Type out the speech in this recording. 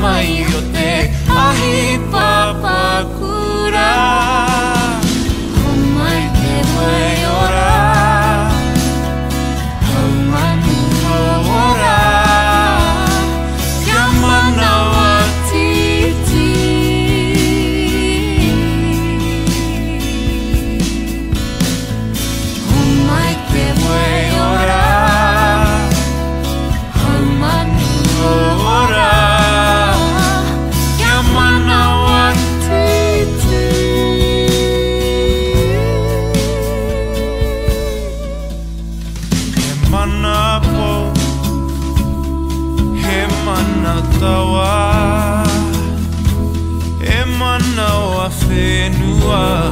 my tawa He mana wa whenua